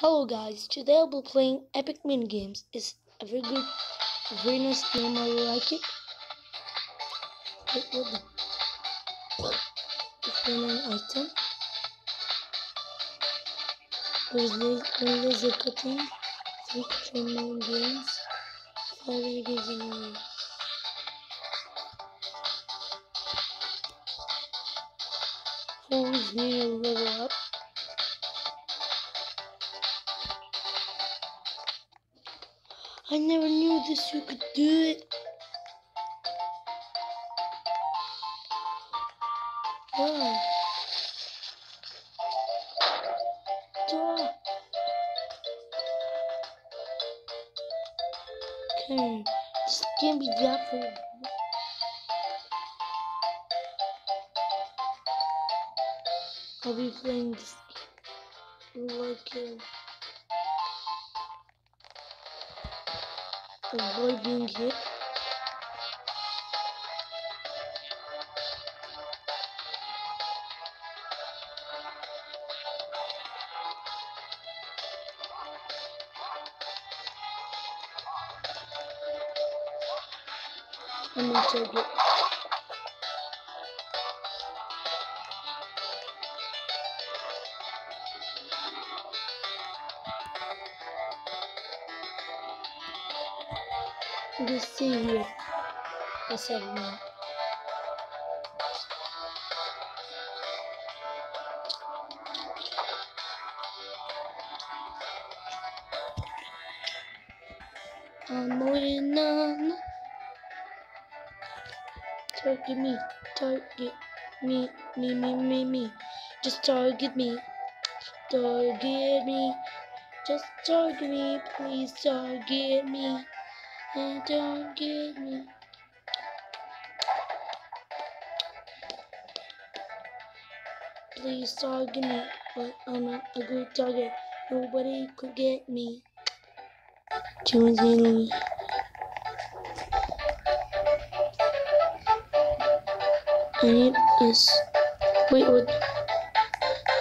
Hello guys, today I'll be playing Epic Mini Games. It's a very good, very nice game, I like it. Wait, what the? Define an item. There's one laser cutting, three control games, five games in one. Four is near level up. I never knew this you could do it. Wow. Duh. Okay, this can't be you. I'll be playing this like uh, Boy Bingi. Hemen çabuk. Just see here. Let's have one. I'm waiting on. Target me, target me, me, me, me, me. Just target me, target me. Just target me, please target me. And don't get me. Please target me, but I'm not a good target. Nobody could get me. Choosing. I need yes. Wait, what?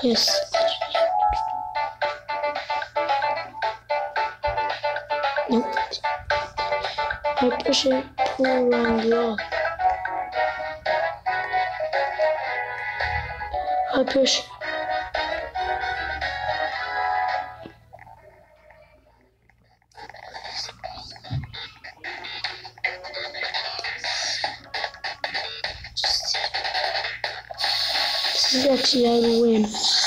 Yes. Nope. I push it, pull around the off. I push. This is actually how to win.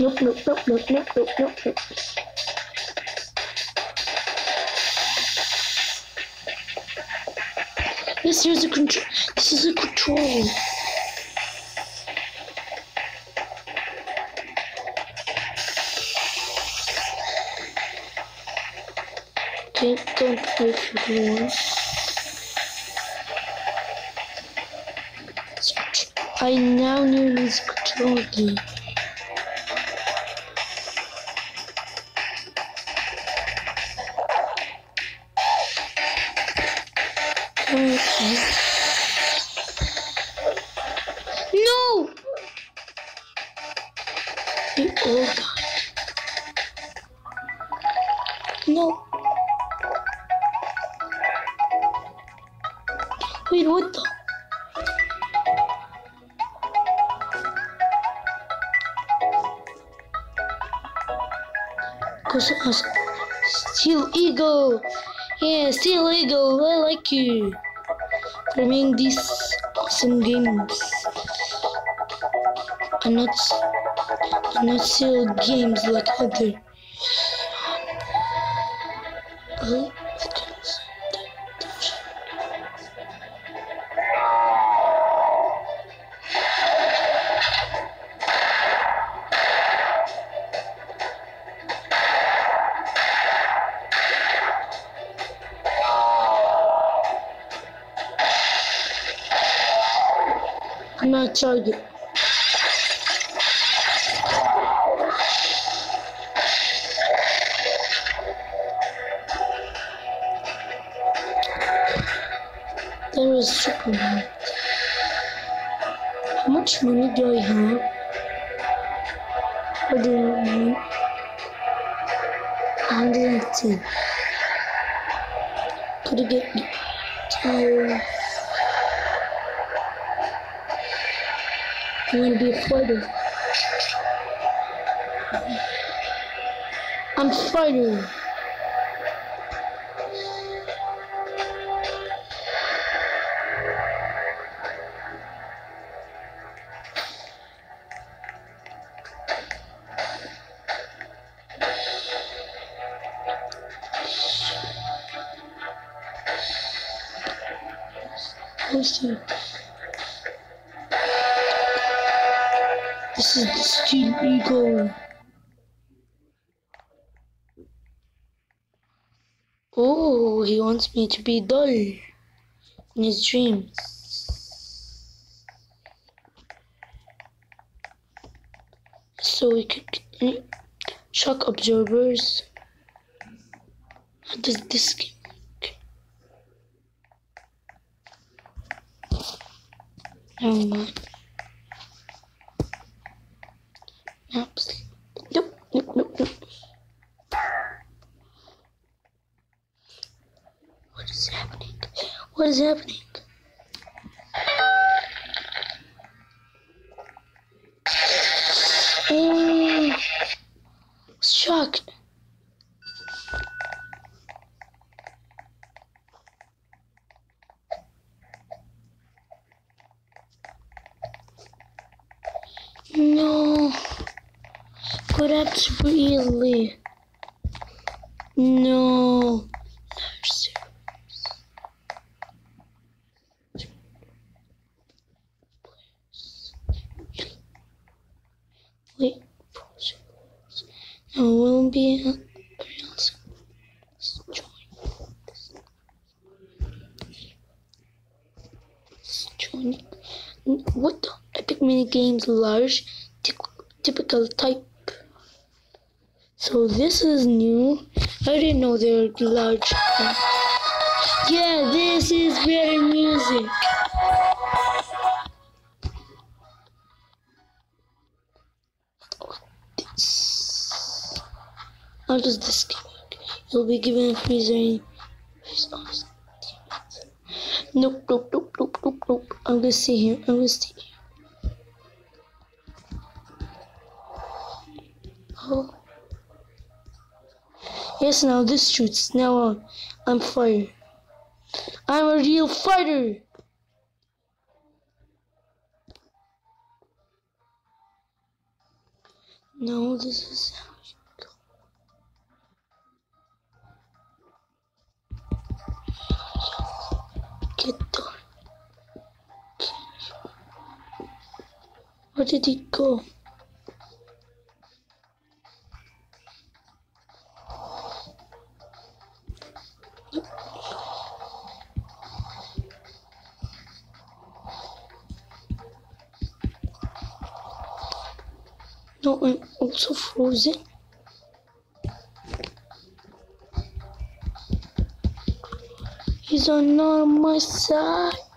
Nope, nope, nope, nope, nope, nope, nope, nope. This is a control. This is a control. Okay, don't wait for one. I now know this control again. No! We all died. No. Wait, what the? Cause us Steel Eagle. Yeah, Steel Eagle. I like you. Playing these awesome games. I'm not. I'm not still games like other. aşağı git. Temiz çıkmıyor. How much money do I have? What do you mean? 110. Could you get me? Uh, want to be a fighter. I'm fighting. This is the Steel Eagle. Oh, he wants me to be dull in his dreams. So we could shock absorbers. How does this game? Never mind. Maps. Nope, nope, nope, nope. What is happening? What is happening? Oh, shocked. No. That's really. No. Wait. It won't be. What the? Epic mini games large typical type. So this is new. I didn't know they were large. Yeah, this is better music. How does this work? You'll be given a freezer. Nope, nope, nope, nope, nope, nope. I'm gonna see here. I'm gonna see here. Oh. Yes, now this shoots. Now on. I'm fire. I'm a real fighter. No, this is how you go. Get done. Where did he go? Also frozen. He's on my side.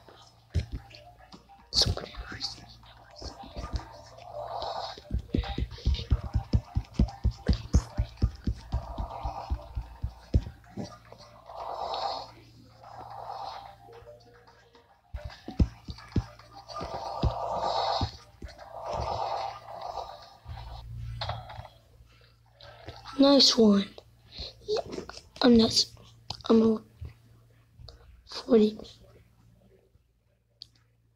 Nice one. Yeah, I'm not. I'm a 40.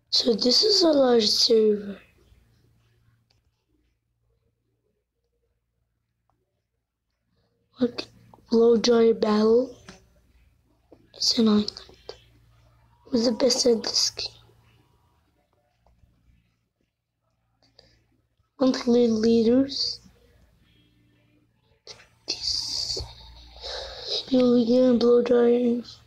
So this is a large server. What blow dry battle? It's an island. Who's the best at this game? Monthly leaders. You'll begin blow dryers.